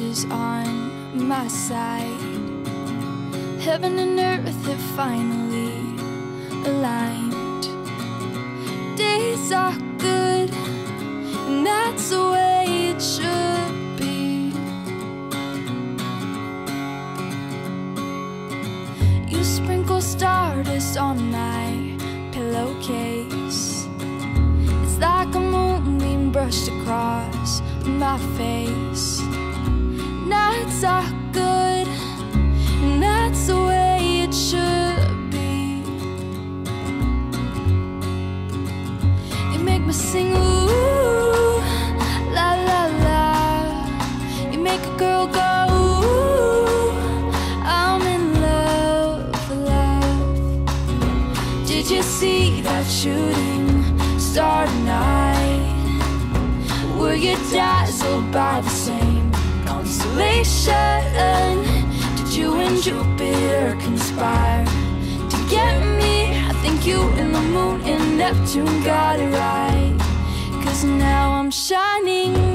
my side. Heaven and earth have finally aligned. Days are good, and that's the way it should be. You sprinkle stardust on my pillowcase. It's like a moonbeam brushed across my face. Nights are good, and that's the way it should be. You make me sing ooh, la la la. You make a girl go ooh, I'm in love, love. Did you see that shooting star tonight? Were you dazzled by the same Jupiter conspire to get me? I think you and the moon and Neptune got it right. Cause now I'm shining